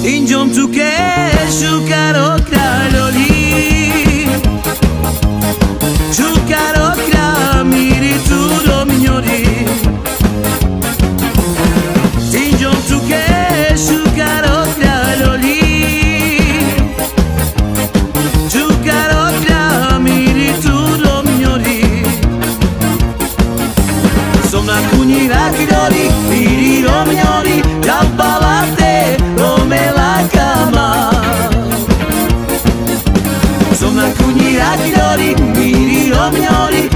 Injom tu ke shuka rognoli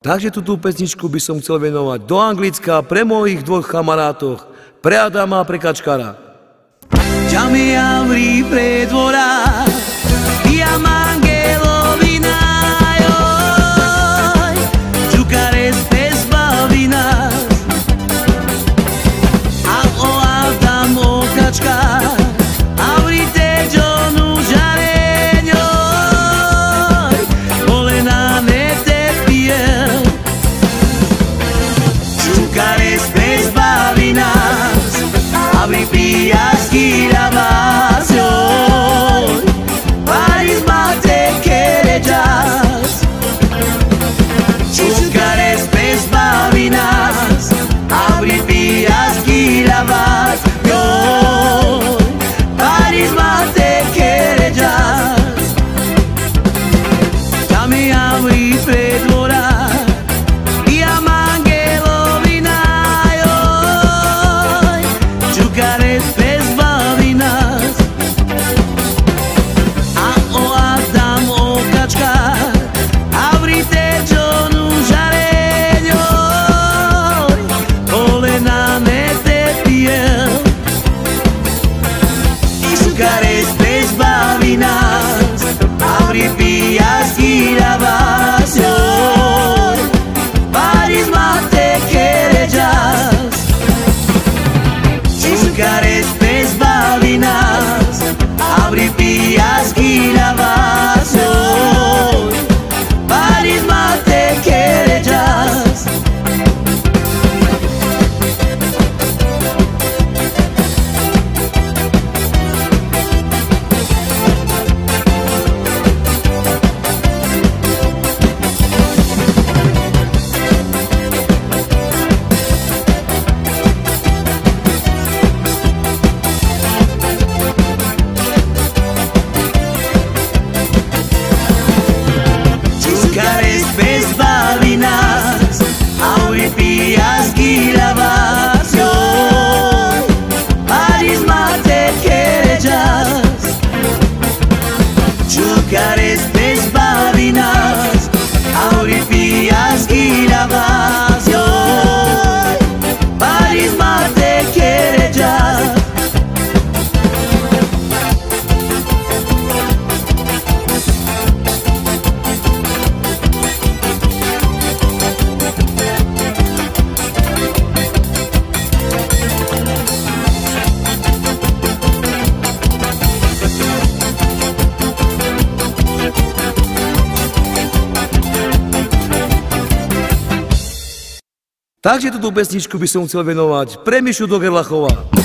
Takže túto pesničku by som chcel venovať do Anglicka pre mojich dvoch kamarátoch, pre Adama a pre Kačkara. Ťa pre dvorách Pesničku by som chcel venovať Premišu do Gerlachova.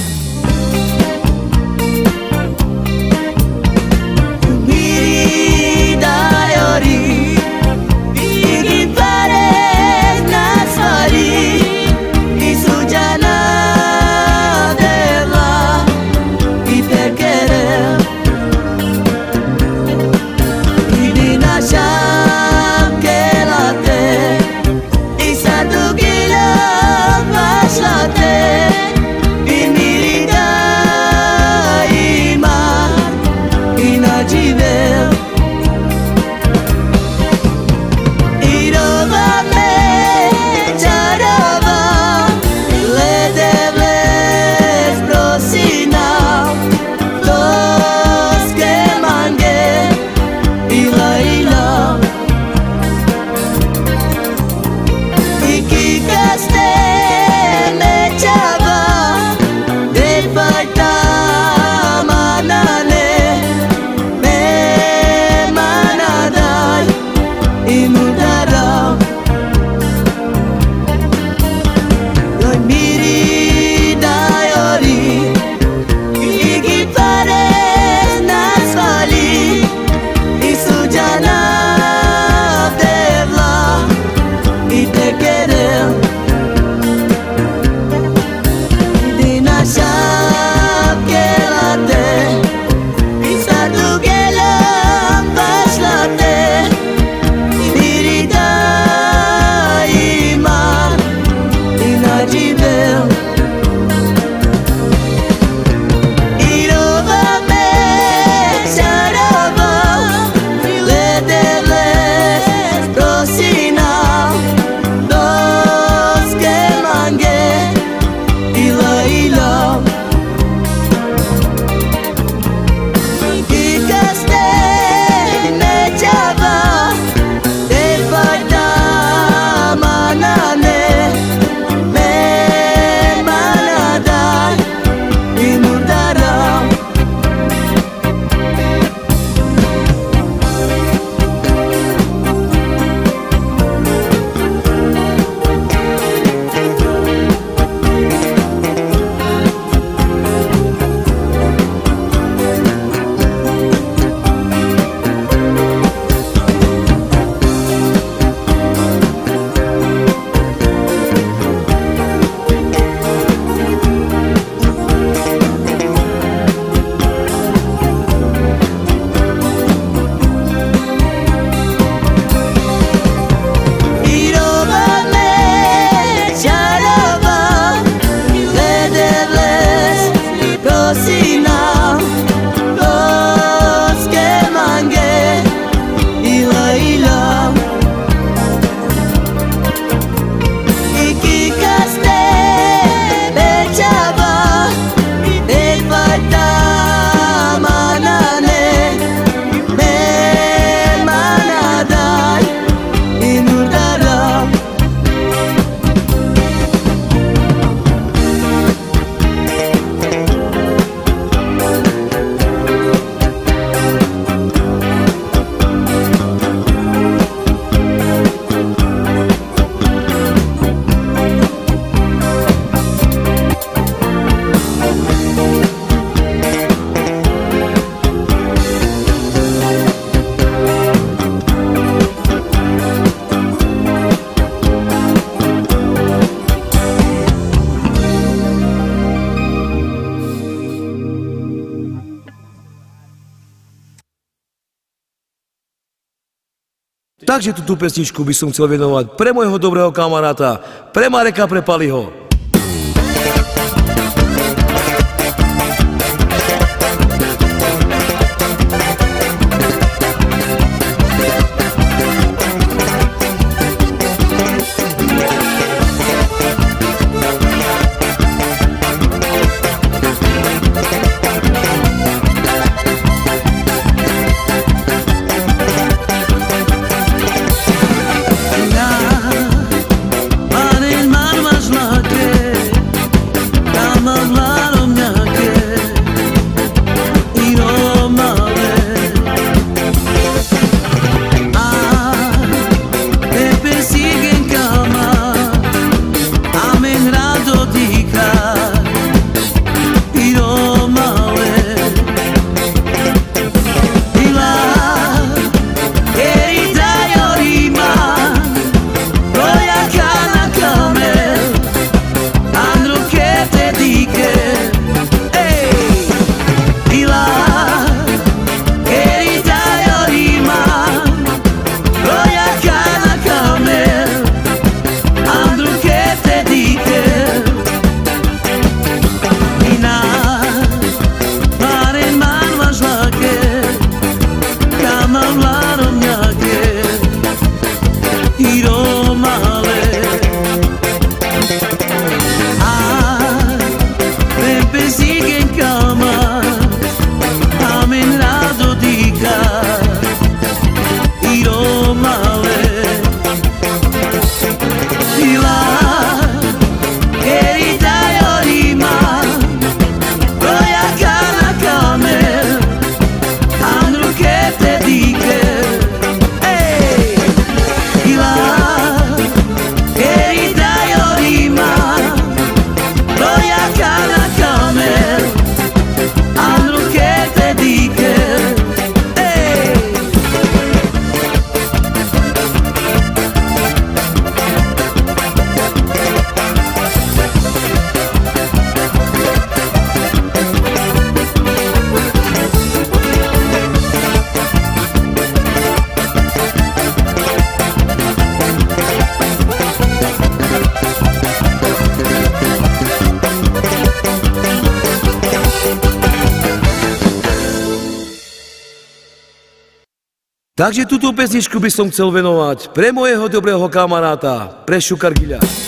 Takže túto pesničku by som chcel venovať pre môjho dobrého kamaráta, pre Mareka Prepaliho. Takže túto pesničku by som chcel venovať pre mojeho dobrého kamaráta, pre Šukargiľa.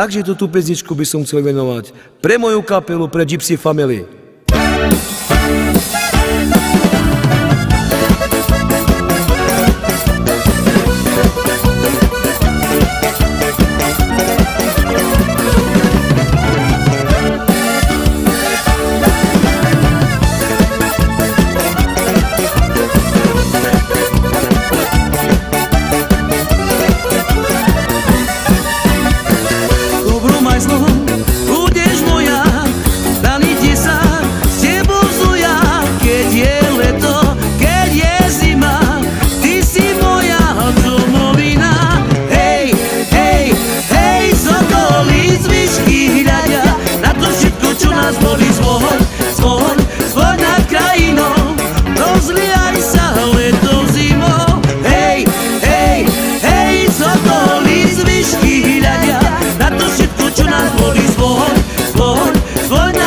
Takže túto pesničku by som chcel venovať pre moju kapelu, pre Gypsy Family. Osman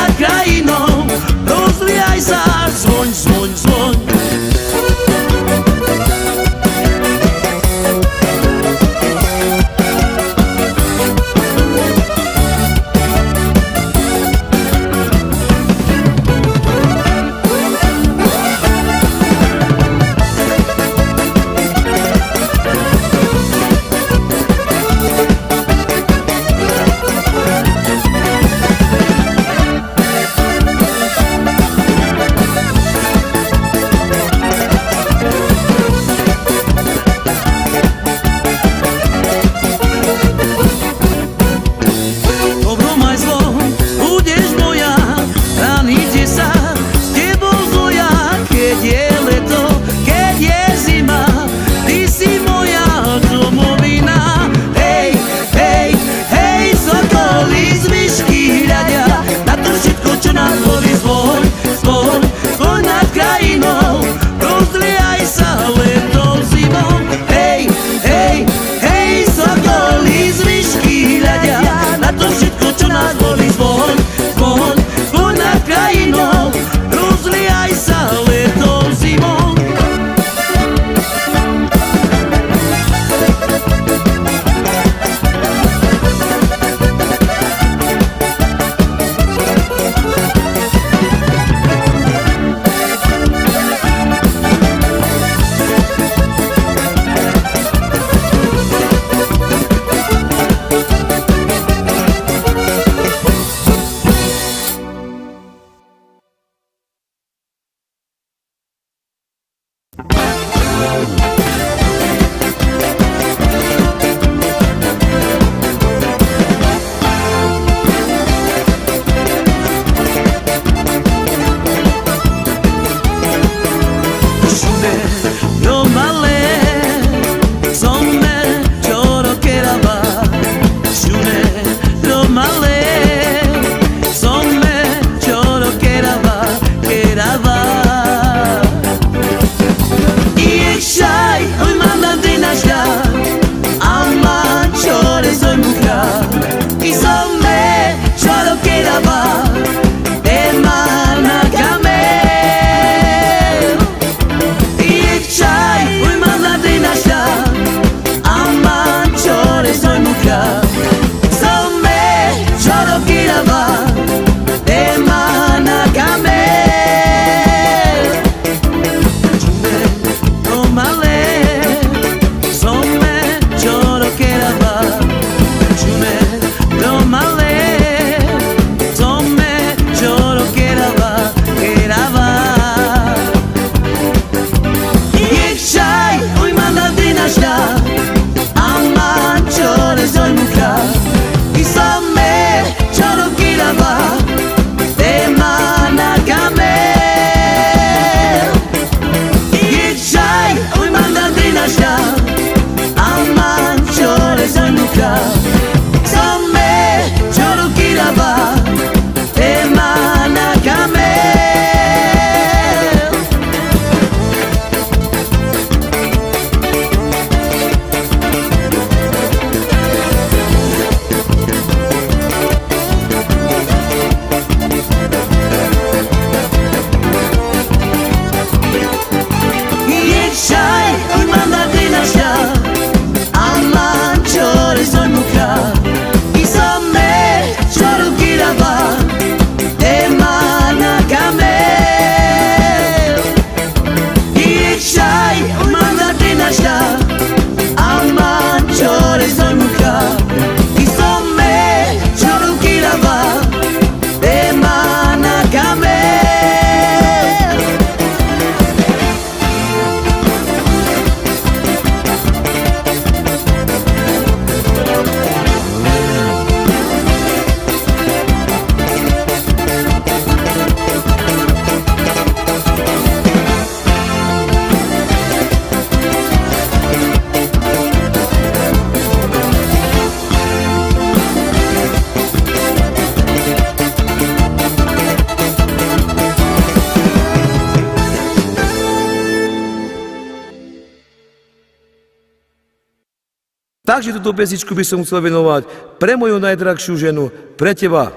Takže túto pesničku by som chcel venovať pre moju najdrahšiu ženu, pre teba.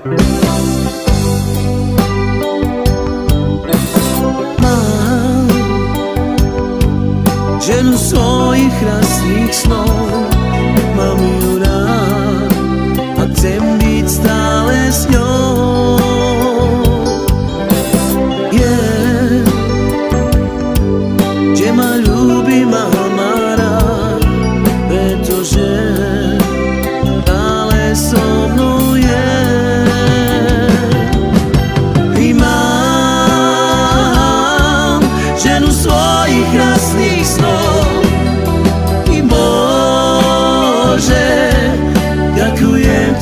Mám ženu svojich krásnych snov, mám ju rád a chcem byť stále s ňou.